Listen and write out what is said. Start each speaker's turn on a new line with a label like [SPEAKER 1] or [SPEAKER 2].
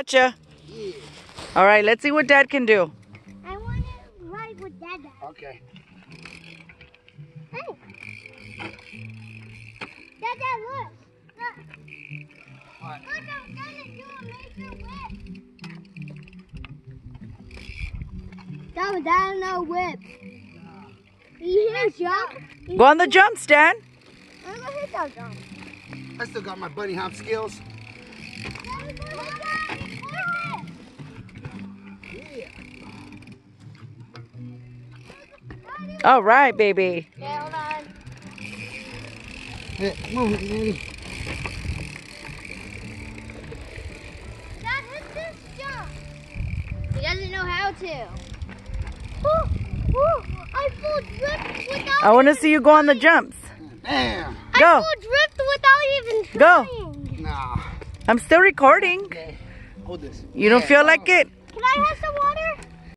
[SPEAKER 1] Gotcha. All right, let's see what Dad can do.
[SPEAKER 2] I want to ride with Dad.
[SPEAKER 3] Okay.
[SPEAKER 2] Hey. Dad, Dad, look. Look.
[SPEAKER 3] What?
[SPEAKER 2] Look, I'm gonna do a major whip. That was that no whip. You hear jump?
[SPEAKER 1] Go on the jumps, Dad.
[SPEAKER 2] I'm gonna hit that jump.
[SPEAKER 3] I still got my bunny hop skills.
[SPEAKER 1] All right, baby.
[SPEAKER 2] Okay, hold on.
[SPEAKER 3] Hey, move it, Daddy.
[SPEAKER 2] Dad, hit this jump. He doesn't know how to. Ooh, ooh, I full drift without
[SPEAKER 1] I want to see you go on the jumps.
[SPEAKER 3] Bam.
[SPEAKER 1] Go.
[SPEAKER 2] I full drift without even
[SPEAKER 1] Go.
[SPEAKER 2] trying.
[SPEAKER 3] Nah.
[SPEAKER 1] I'm still recording.
[SPEAKER 3] Okay. Hold this.
[SPEAKER 1] You don't
[SPEAKER 3] Yeah.
[SPEAKER 1] feel like it?
[SPEAKER 2] Can I have some water?